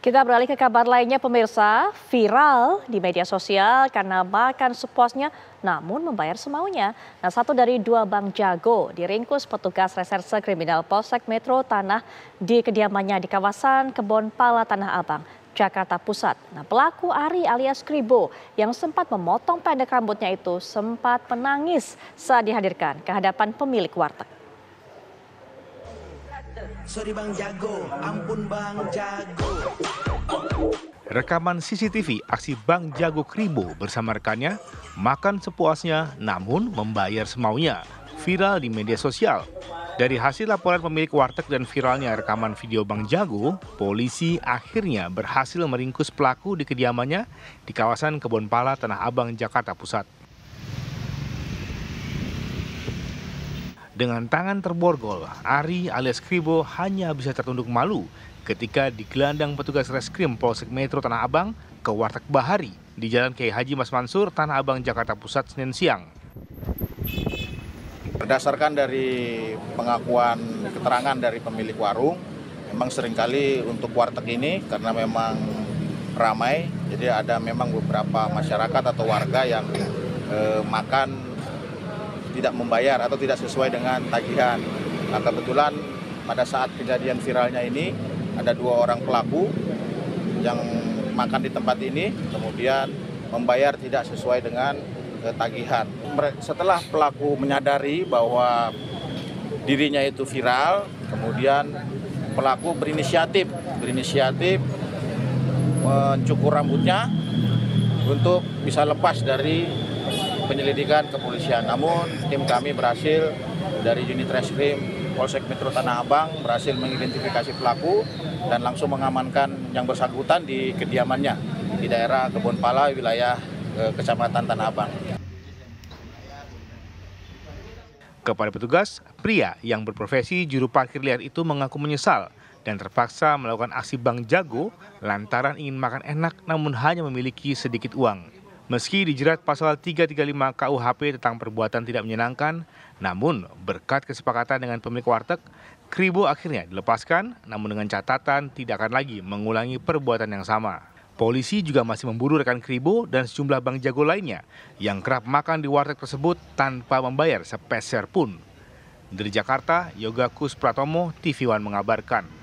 Kita beralih ke kabar lainnya pemirsa, viral di media sosial karena makan sepuasnya namun membayar semaunya. Nah satu dari dua bank jago diringkus petugas reserse kriminal Polsek Metro Tanah di kediamannya di kawasan Kebon Pala Tanah Abang. Jakarta Pusat. Nah, pelaku Ari alias Kribo yang sempat memotong pendek rambutnya itu sempat menangis saat dihadirkan ke hadapan pemilik warteg. Sorry Bang Jago, ampun Bang Jago. Rekaman CCTV aksi Bang Jago Kribo bersama rekannya makan sepuasnya namun membayar semaunya viral di media sosial. Dari hasil laporan pemilik warteg dan viralnya rekaman video Bang Jago, polisi akhirnya berhasil meringkus pelaku di kediamannya di kawasan Kebon Pala, Tanah Abang, Jakarta Pusat. Dengan tangan terborgol, Ari alias Kribo hanya bisa tertunduk malu ketika digelandang petugas reskrim Polsek Metro Tanah Abang ke Warteg Bahari di Jalan Kiai Haji Mas Mansur, Tanah Abang, Jakarta Pusat, Senin siang. Berdasarkan dari pengakuan keterangan dari pemilik warung, memang sering kali untuk warteg ini karena memang ramai, jadi ada memang beberapa masyarakat atau warga yang eh, makan tidak membayar atau tidak sesuai dengan tagihan. Nah kebetulan pada saat kejadian viralnya ini ada dua orang pelaku yang makan di tempat ini kemudian membayar tidak sesuai dengan eh, tagihan. Setelah pelaku menyadari bahwa dirinya itu viral, kemudian pelaku berinisiatif, berinisiatif mencukur rambutnya untuk bisa lepas dari penyelidikan kepolisian. Namun tim kami berhasil dari unit reskrim Polsek Metro Tanah Abang berhasil mengidentifikasi pelaku dan langsung mengamankan yang bersangkutan di kediamannya di daerah Kebon Pala wilayah eh, Kecamatan Tanah Abang. Kepada petugas, pria yang berprofesi juru parkir liar itu mengaku menyesal dan terpaksa melakukan aksi Bang Jago lantaran ingin makan enak namun hanya memiliki sedikit uang. Meski dijerat pasal 335 KUHP tentang perbuatan tidak menyenangkan, namun berkat kesepakatan dengan pemilik warteg, Kribo akhirnya dilepaskan, namun dengan catatan tidak akan lagi mengulangi perbuatan yang sama. Polisi juga masih memburu rekan Kribo dan sejumlah bank jago lainnya yang kerap makan di warteg tersebut tanpa membayar sepeser pun. Dari Jakarta, Yoga Kus Pratomo, TV One mengabarkan.